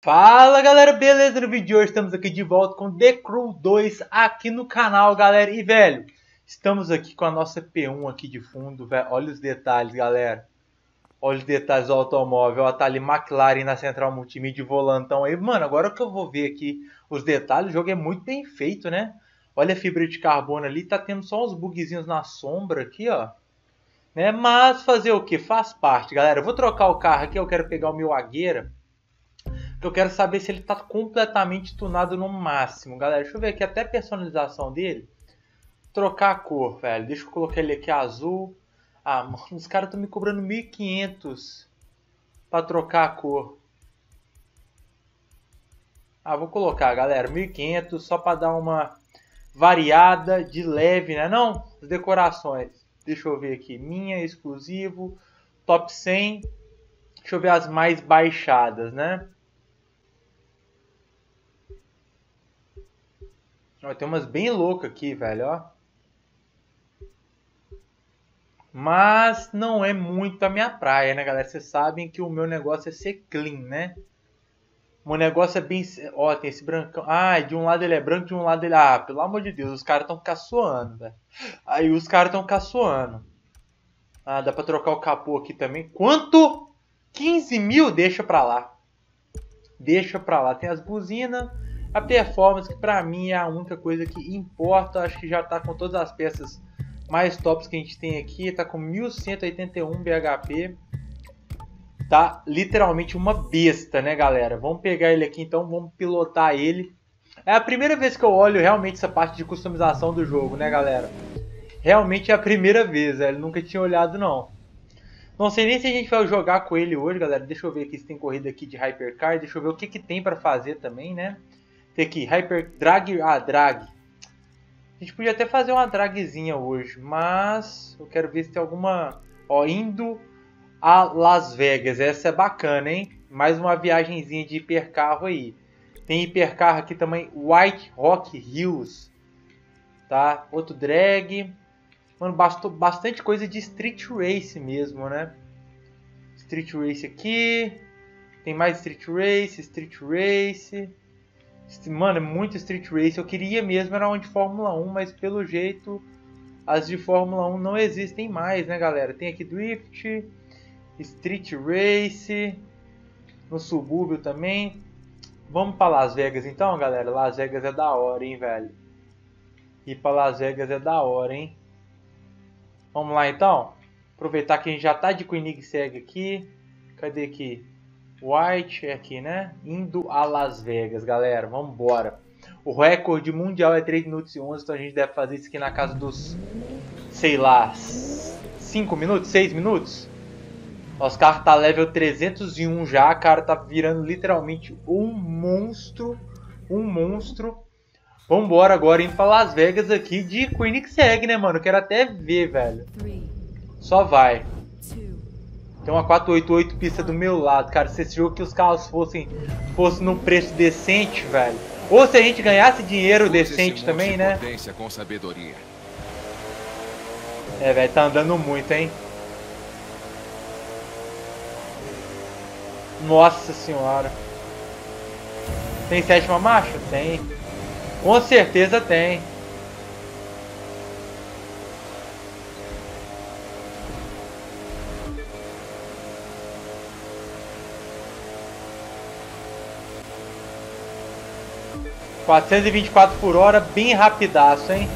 Fala galera, beleza? No vídeo de hoje estamos aqui de volta com The Crew 2 aqui no canal, galera. E velho, estamos aqui com a nossa P1 aqui de fundo, velho. Olha os detalhes, galera. Olha os detalhes do automóvel. Ó, tá ali McLaren na central multimídia, volantão aí. Mano, agora que eu vou ver aqui os detalhes, o jogo é muito bem feito, né? Olha a fibra de carbono ali, tá tendo só uns bugzinhos na sombra aqui, ó. Né? Mas fazer o que? Faz parte, galera. Eu vou trocar o carro aqui, eu quero pegar o meu Agueira eu quero saber se ele está completamente tunado no máximo. Galera, deixa eu ver aqui até a personalização dele. Trocar a cor, velho. Deixa eu colocar ele aqui azul. Ah, mano, os caras estão me cobrando 1.500 para trocar a cor. Ah, vou colocar, galera, 1.500 só para dar uma variada de leve, né? Não, as decorações. Deixa eu ver aqui. Minha exclusivo, top 100. Deixa eu ver as mais baixadas, né? Ó, tem umas bem loucas aqui, velho, ó. Mas não é muito a minha praia, né, galera? Vocês sabem que o meu negócio é ser clean, né? O meu negócio é bem... Ó, tem esse brancão. Ah, de um lado ele é branco, de um lado ele... Ah, pelo amor de Deus, os caras estão caçoando, velho. Aí os caras estão caçoando. Ah, dá pra trocar o capô aqui também. Quanto? 15 mil? Deixa pra lá. Deixa pra lá. Tem as buzinas... A performance, que para mim é a única coisa que importa, acho que já está com todas as peças mais tops que a gente tem aqui, está com 1181 bhp. Tá literalmente uma besta, né, galera? Vamos pegar ele aqui então, vamos pilotar ele. É a primeira vez que eu olho realmente essa parte de customização do jogo, né, galera? Realmente é a primeira vez, velho. Nunca tinha olhado, não. Não sei nem se a gente vai jogar com ele hoje, galera. Deixa eu ver aqui se tem corrida aqui de Hypercar. Deixa eu ver o que, que tem para fazer também, né? Tem aqui, Hyper Drag. Ah, drag. A gente podia até fazer uma dragzinha hoje, mas eu quero ver se tem alguma. Ó, indo a Las Vegas. Essa é bacana, hein? Mais uma viagemzinha de hipercarro aí. Tem hipercarro aqui também, White Rock Hills. Tá? Outro drag. Mano, bastou bastante coisa de Street Race mesmo, né? Street Race aqui. Tem mais Street Race, Street Race. Mano, é muito Street Race. Eu queria mesmo era uma de Fórmula 1, mas pelo jeito as de Fórmula 1 não existem mais, né, galera? Tem aqui Drift, Street Race, no subúrbio também. Vamos para Las Vegas então, galera. Las Vegas é da hora, hein, velho. Ir para Las Vegas é da hora, hein. Vamos lá então. Aproveitar que a gente já tá de Koenigsegg aqui. Cadê aqui? White é aqui, né? Indo a Las Vegas, galera. Vamos embora. O recorde mundial é 3 minutos e 11, então a gente deve fazer isso aqui na casa dos, sei lá, 5 minutos, 6 minutos. Nosso carro tá level 301 já, cara, tá virando literalmente um monstro, um monstro. Vambora agora indo pra Las Vegas aqui de Koenigsegg, né, mano? Quero até ver, velho. Só vai. Tem uma 488 pista do meu lado, cara. Se esse jogo que os carros fossem, fossem num preço decente, velho. Ou se a gente ganhasse dinheiro decente também, né? Com sabedoria. É, velho, tá andando muito, hein? Nossa senhora. Tem sétima marcha? Tem. Com certeza tem. 424 por hora, bem rapidaço, hein?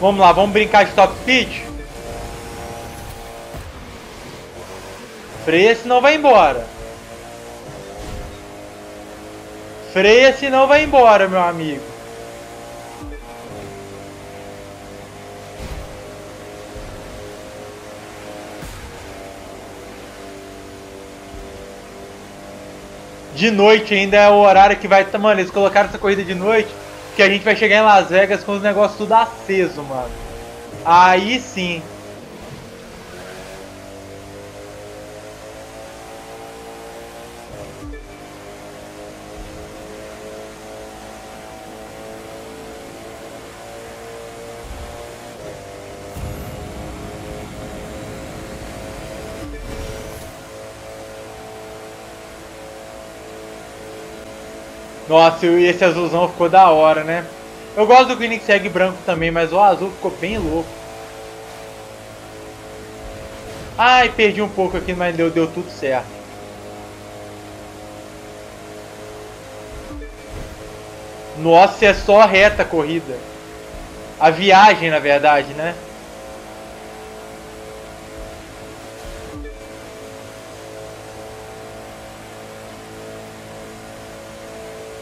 Vamos lá, vamos brincar de top speed? Freia senão vai embora. Freia senão vai embora, meu amigo. De noite ainda é o horário que vai. Mano, eles colocaram essa corrida de noite que a gente vai chegar em Las Vegas com os negócios tudo aceso, mano. Aí sim. Nossa, e esse azulzão ficou da hora, né? Eu gosto do Koenigsegg branco também, mas o azul ficou bem louco. Ai, perdi um pouco aqui, mas deu, deu tudo certo. Nossa, é só reta a corrida. A viagem, na verdade, né?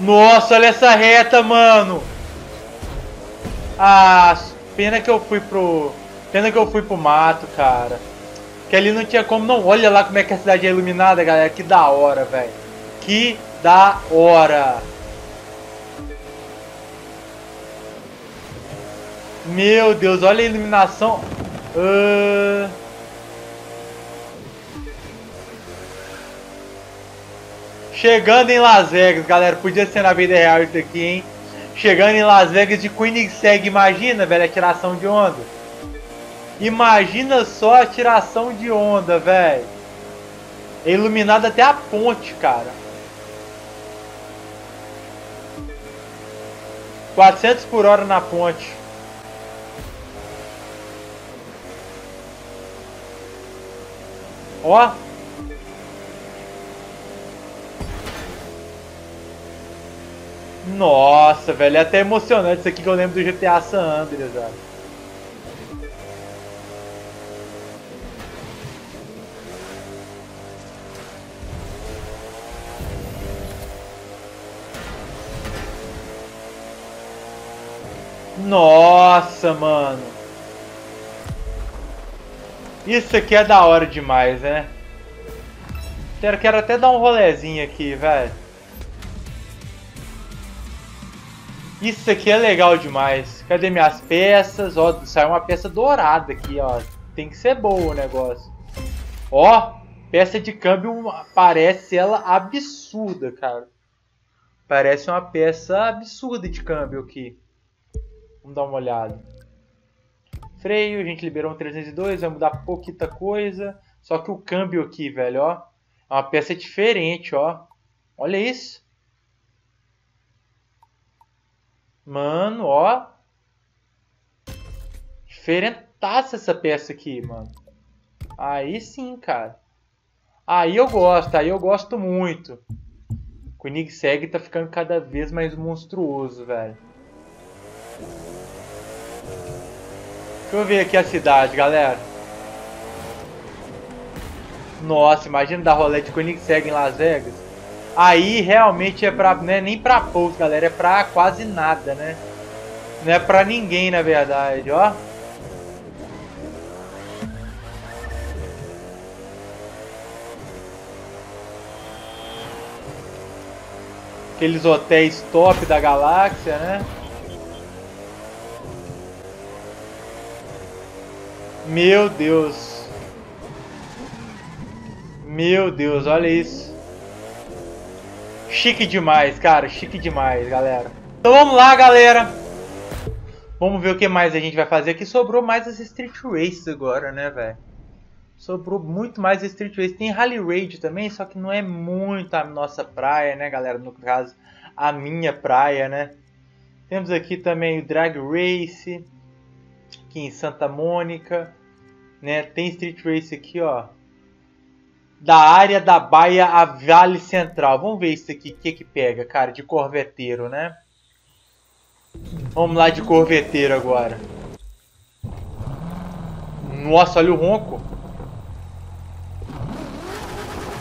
Nossa, olha essa reta, mano. Ah, pena que eu fui pro... Pena que eu fui pro mato, cara. Que ali não tinha como não. Olha lá como é que a cidade é iluminada, galera. Que da hora, velho. Que da hora. Meu Deus, olha a iluminação. Uh... Chegando em Las Vegas, galera. Podia ser na vida real isso aqui, hein? Chegando em Las Vegas de Koenigsegg. Imagina, velho, a tiração de onda. Imagina só a tiração de onda, velho. É iluminado até a ponte, cara. 400 por hora na ponte. Ó. Nossa, velho, é até emocionante isso aqui que eu lembro do GTA San Andreas, velho. Nossa, mano. Isso aqui é da hora demais, né? Quero, quero até dar um rolezinho aqui, velho. Isso aqui é legal demais. Cadê minhas peças? Ó, saiu uma peça dourada aqui, ó. Tem que ser boa o negócio. Ó, peça de câmbio parece ela absurda, cara. Parece uma peça absurda de câmbio aqui. Vamos dar uma olhada. Freio, a gente liberou um 302, vai mudar pouquita coisa. Só que o câmbio aqui, velho, ó. É uma peça diferente, ó. Olha isso. Mano, ó. Diferentaça essa peça aqui, mano. Aí sim, cara. Aí eu gosto, aí eu gosto muito. O Koenigsegg tá ficando cada vez mais monstruoso, velho. Deixa eu ver aqui a cidade, galera. Nossa, imagina dar rolê de Koenigsegg em Las Vegas. Aí realmente é pra. Não é nem pra poucos, galera. É pra quase nada, né? Não é pra ninguém, na verdade, ó. Aqueles hotéis top da galáxia, né? Meu Deus. Meu Deus, olha isso. Chique demais, cara. Chique demais, galera. Então vamos lá, galera. Vamos ver o que mais a gente vai fazer aqui. Sobrou mais as Street Race agora, né, velho? Sobrou muito mais Street Race. Tem Rally Raid também, só que não é muito a nossa praia, né, galera? No caso, a minha praia, né? Temos aqui também o Drag Race, aqui em Santa Mônica, né? Tem Street Race aqui, ó da área da Baia a Vale Central. Vamos ver isso aqui, o que que pega, cara, de corveteiro, né? Vamos lá de corveteiro agora. Nossa, olha o ronco.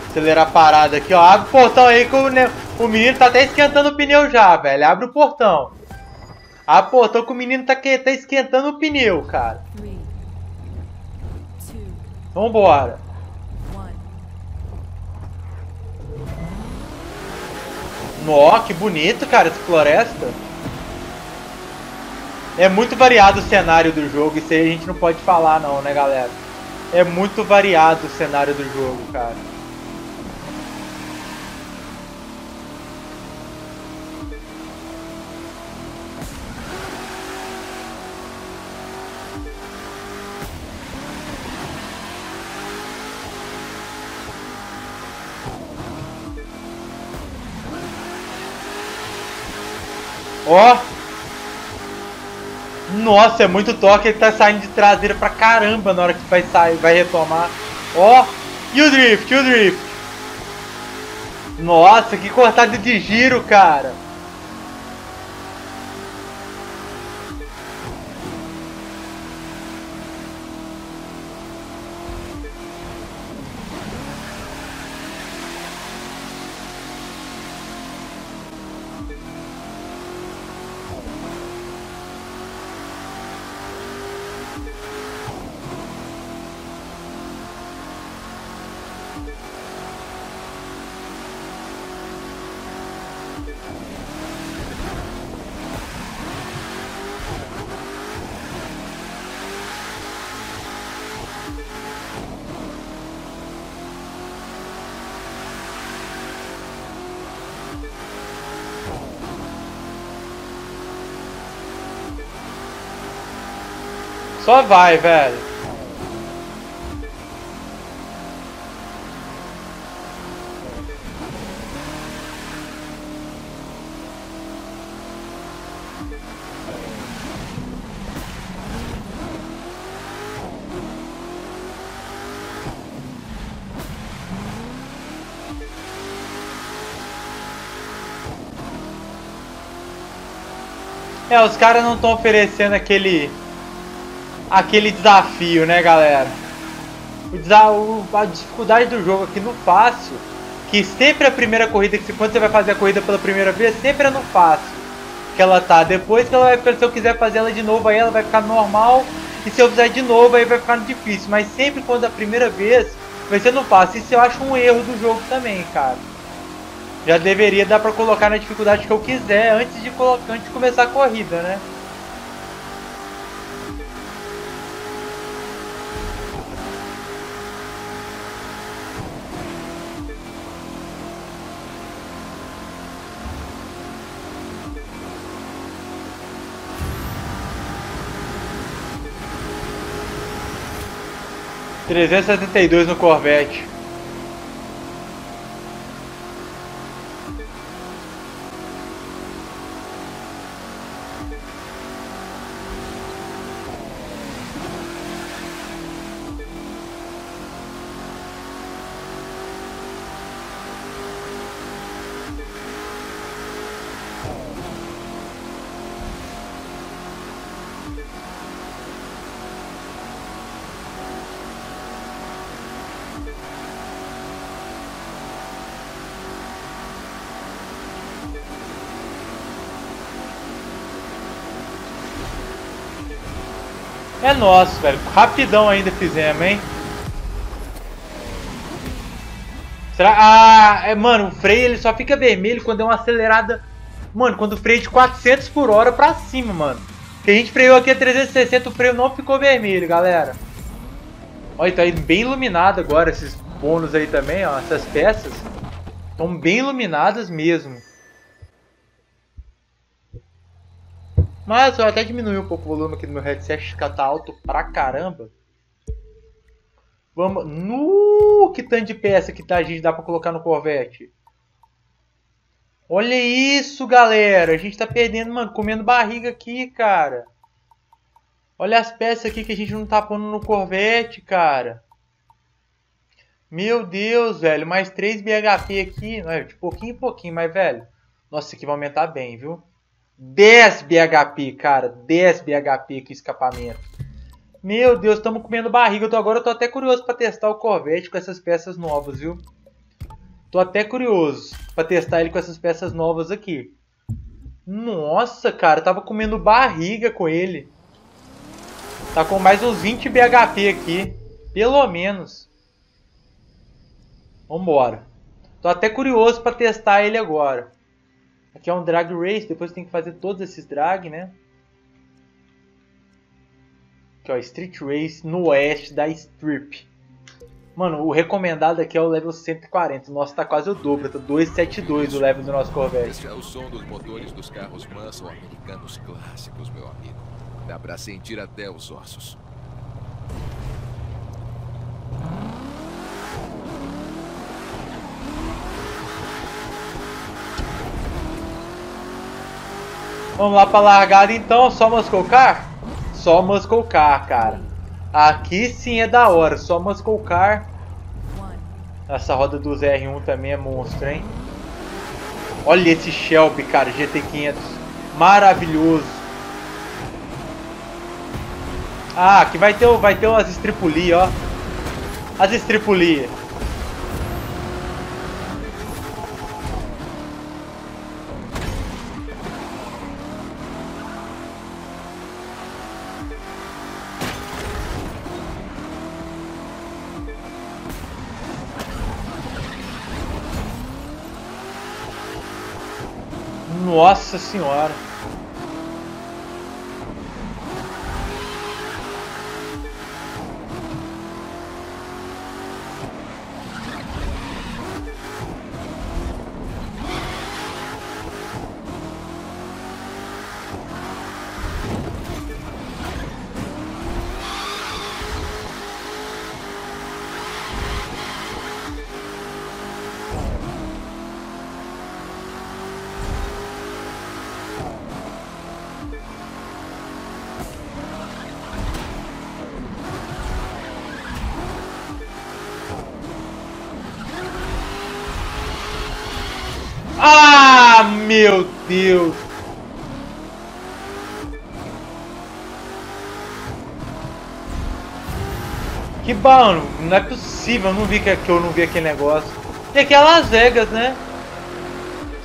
Acelerar a parada aqui, ó. Abre o portão aí que o, o menino tá até esquentando o pneu já, velho. Abre o portão. Ah, pô, tô com o menino tá, que, tá esquentando o pneu, cara. Vambora. Nó, que bonito, cara, essa floresta. É muito variado o cenário do jogo, isso aí a gente não pode falar não, né, galera? É muito variado o cenário do jogo, cara. Ó! Nossa, é muito toque, ele tá saindo de traseira pra caramba na hora que vai sair, vai retomar. Ó! E o drift, e o drift! Nossa, que cortada de giro, cara! Só vai, velho. É, os caras não estão oferecendo aquele aquele desafio, né, galera? O, a dificuldade do jogo aqui no fácil, que sempre a primeira corrida, que quando você vai fazer a corrida pela primeira vez, sempre é no fácil que ela tá. Depois que ela vai, se eu quiser fazer ela de novo, aí ela vai ficar normal. E se eu fizer de novo, aí vai ficar difícil. Mas sempre quando a primeira vez, vai ser no fácil. Isso eu acho um erro do jogo também, cara. Já deveria dar pra colocar na dificuldade que eu quiser antes de, colocar, antes de começar a corrida, né? 372 no Corvette. Nosso, velho. Rapidão ainda fizemos, hein? Será? Ah, é, mano, o freio ele só fica vermelho quando é uma acelerada. Mano, quando o freio é de 400 por hora pra cima, mano. Que a gente freou aqui a 360, o freio não ficou vermelho, galera. Olha, tá bem iluminado agora esses bônus aí também, ó. Essas peças. Estão bem iluminadas mesmo. Mas eu até diminui um pouco o volume aqui do meu headset, que tá alto pra caramba. Vamos. No que tanto de peça que tá, a gente dá pra colocar no Corvette. Olha isso, galera. A gente tá perdendo, mano, comendo barriga aqui, cara. Olha as peças aqui que a gente não tá pondo no Corvette, cara. Meu Deus, velho. Mais 3 BHP aqui. Não, é, de pouquinho em pouquinho, mas, velho. Nossa, isso aqui vai aumentar bem, viu? 10 BHP, cara. 10 BHP com escapamento. Meu Deus, estamos comendo barriga. Eu tô, agora eu tô até curioso para testar o Corvette com essas peças novas, viu? Tô até curioso para testar ele com essas peças novas aqui. Nossa, cara, tava comendo barriga com ele. Tá com mais uns 20 BHP aqui. Pelo menos. Vambora. Tô até curioso pra testar ele agora. Aqui é um drag race, depois tem que fazer todos esses drag, né? Aqui ó, Street Race no oeste da Strip. Mano, o recomendado aqui é o level 140. Nossa, tá quase o dobro. Tá 272 o level do nosso Corvette. Esse é o som dos motores dos carros Muscle americanos clássicos, meu amigo. Dá pra sentir até os ossos. Vamos lá pra largada então, só Muscle Car? Só Muscle Car, cara. Aqui sim é da hora, só Muscle Car. Essa roda dos R1 também é monstro, hein? Olha esse Shelby, cara, GT500. Maravilhoso. Ah, aqui vai ter, vai ter umas estripulias, ó. As estripulias. Nossa senhora. Ah, meu Deus! Que bom, não é possível, eu não vi que, que eu não vi aquele negócio. E aqui é Las Vegas, né?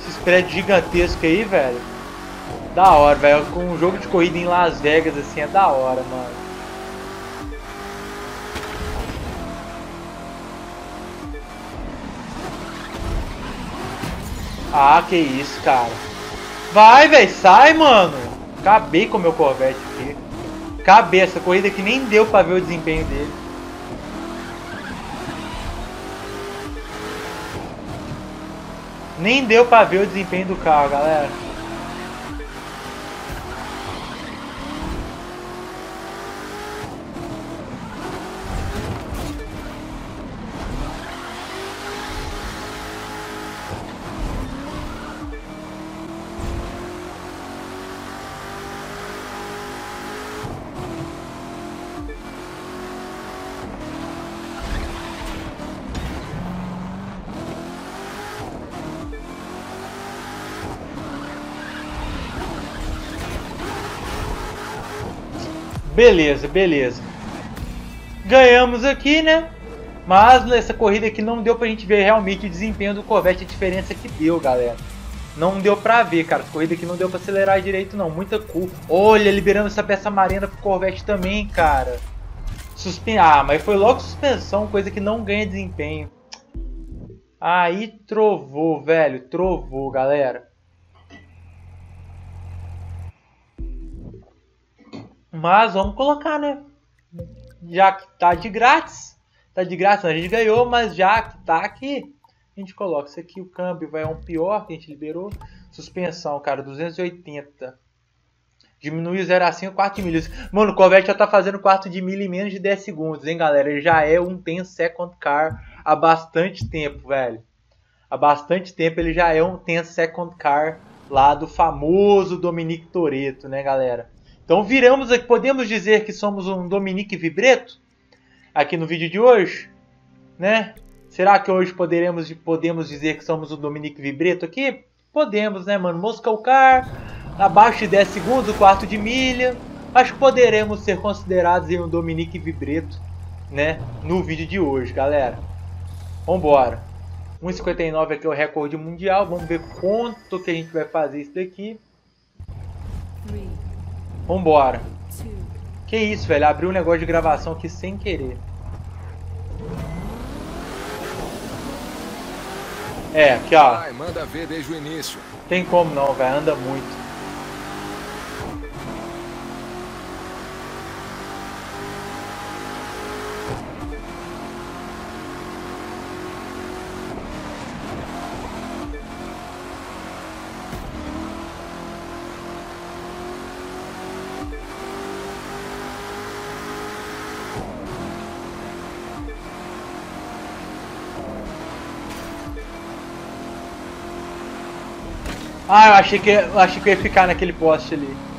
Esses prédios gigantescos aí, velho. Da hora, velho. Com um jogo de corrida em Las Vegas, assim, é da hora, mano. Ah, que isso, cara. Vai, velho, sai, mano. Acabei com o meu Corvette aqui. Acabei essa corrida que nem deu pra ver o desempenho dele. Nem deu pra ver o desempenho do carro, galera. Beleza, beleza. Ganhamos aqui, né? Mas nessa corrida aqui não deu pra gente ver realmente o desempenho do Corvette, a diferença que deu, galera. Não deu pra ver, cara. Essa corrida aqui não deu pra acelerar direito, não. Muita curva. Olha, liberando essa peça amarela pro Corvette também, cara. Suspen... Ah, mas foi logo suspensão, coisa que não ganha desempenho. Aí trovou, velho. Trovou, galera. Mas vamos colocar, né? Já que tá de grátis. Tá de grátis, a gente ganhou, mas já que tá aqui, a gente coloca. Isso aqui, o câmbio vai um pior que a gente liberou. Suspensão, cara, 280. Diminui o 0 a 5, 4 de. Mano, o Corvette já tá fazendo 4 de milha em menos de 10 segundos, hein, galera? Ele já é um 10 second car há bastante tempo, velho. Há bastante tempo ele já é um 10 second car lá do famoso Dominique Toretto, né, galera? Então viramos podemos dizer que somos um Dominique Vibreto aqui no vídeo de hoje, né? Será que hoje poderemos, podemos dizer que somos um Dominique Vibreto aqui? Podemos, né, mano? Moscow Car, abaixo de 10 segundos, quarto de milha. Acho que poderemos ser considerados um Dominique Vibreto, né? No vídeo de hoje, galera. Vambora. 1,59 aqui é o recorde mundial. Vamos ver quanto que a gente vai fazer isso daqui. Vambora. Que isso, velho? Abriu um negócio de gravação aqui sem querer. É, aqui ó. Vai, manda ver desde o início. Tem como não, velho. Anda muito. Ah, eu achei que eu achei que ia ficar naquele poste ali.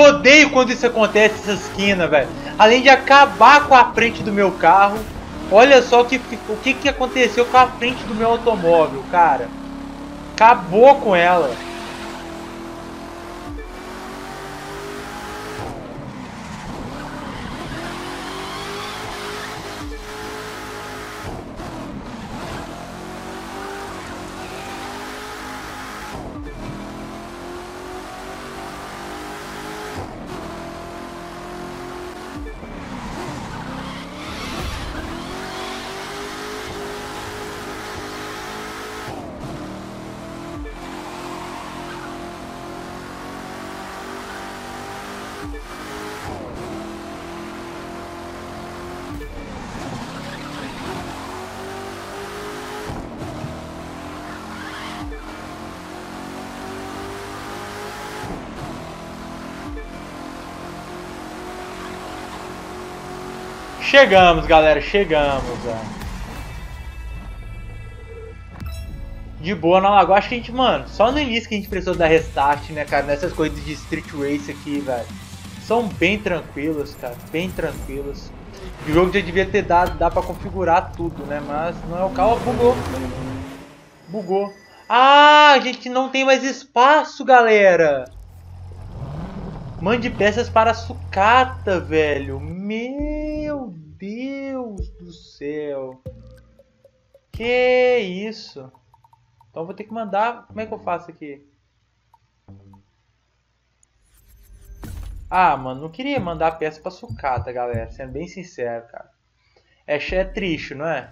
Odeio quando isso acontece, essa esquina, velho. Além de acabar com a frente do meu carro, olha só que, o que, que aconteceu com a frente do meu automóvel, cara. Acabou com ela. Chegamos, galera, chegamos. De boa na lagoa, acho que a gente, mano, só no início que a gente precisou dar restart, né, cara, nessas coisas de Street Race aqui, velho. São bem tranquilas, cara, bem tranquilas. O jogo já devia ter dado, dá pra configurar tudo, né, mas não é o carro, bugou. Bugou. Ah, a gente não tem mais espaço, galera. Mande peças para sucata, velho. Meu Deus do céu. Que isso? Então vou ter que mandar. Como é que eu faço aqui? Ah, mano, não queria mandar peça pra sucata, galera. Sendo bem sincero, cara. É, é triste, não é?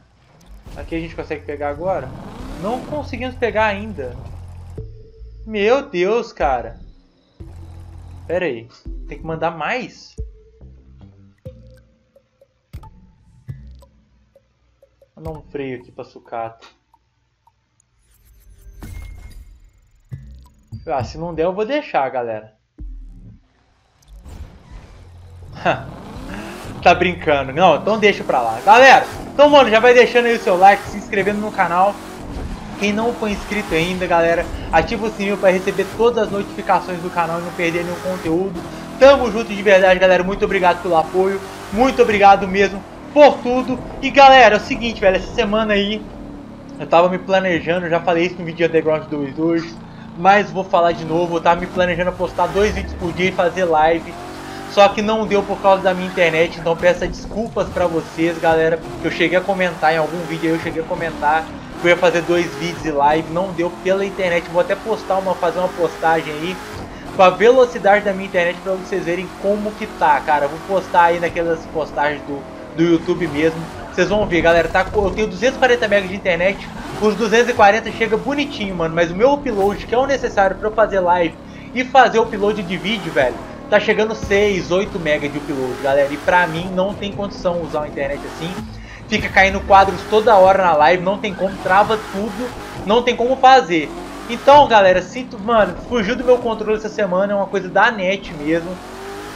Aqui a gente consegue pegar agora? Não conseguimos pegar ainda. Meu Deus, cara. Pera aí. Tem que mandar mais? Dar um freio aqui pra sucata. Ah, se não der eu vou deixar, galera. tá brincando. Não, então deixa pra lá. Galera, então, mano, já vai deixando aí o seu like, se inscrevendo no canal. Quem não for inscrito ainda, galera, ativa o sininho para receber todas as notificações do canal e não perder nenhum conteúdo. Tamo junto de verdade, galera. Muito obrigado pelo apoio. Muito obrigado mesmo por tudo. E, galera, é o seguinte, velho. Essa semana aí eu tava me planejando. Já falei isso no vídeo Underground 2 hoje. Mas vou falar de novo. Eu tava me planejando postar dois vídeos por dia e fazer live. Só que não deu por causa da minha internet. Então peço desculpas pra vocês, galera. Eu cheguei a comentar em algum vídeo. Eu cheguei a comentar eu ia fazer dois vídeos e live, não deu pela internet. Vou até postar uma, fazer uma postagem aí com a velocidade da minha internet para vocês verem como que tá, cara. vou postar aí naquelas postagens do, do YouTube mesmo. Vocês vão ver, galera, tá, eu tenho 240 MB de internet, os 240 chega bonitinho, mano, mas o meu upload, que é o necessário para eu fazer live e fazer o upload de vídeo, velho, tá chegando 6, 8 MB de upload, galera, e pra mim não tem condição usar uma internet assim. fica caindo quadros toda hora na live, não tem como, trava tudo, não tem como fazer. Então, galera, sinto, mano, fugiu do meu controle essa semana, é uma coisa da net mesmo,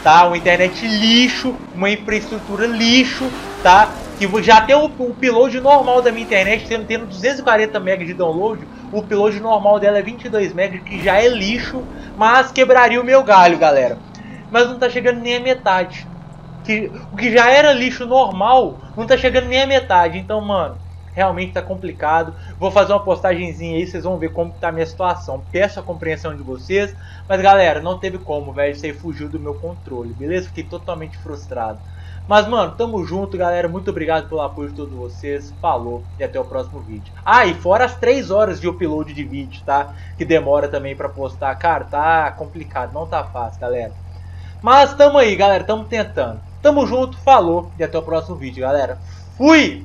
tá? Uma internet lixo, uma infraestrutura lixo, tá? Que já tem o, o upload normal da minha internet, tendo, tendo 240 MB de download, o upload normal dela é 22 MB, que já é lixo, mas quebraria o meu galho, galera. Mas não tá chegando nem a metade. Que, o que já era lixo normal, não tá chegando nem a metade. Então, mano, realmente tá complicado. Vou fazer uma postagenzinha aí, vocês vão ver como tá a minha situação. Peço a compreensão de vocês. Mas galera, não teve como, velho. Isso aí fugiu do meu controle, beleza? Fiquei totalmente frustrado. Mas, mano, tamo junto, galera. Muito obrigado pelo apoio de todos vocês. Falou e até o próximo vídeo. Ah, e fora as 3 horas de upload de vídeo, tá? Que demora também pra postar. Cara, tá complicado. Não tá fácil, galera. Mas tamo aí, galera. Tamo tentando. Tamo junto, falou e até o próximo vídeo, galera. Fui!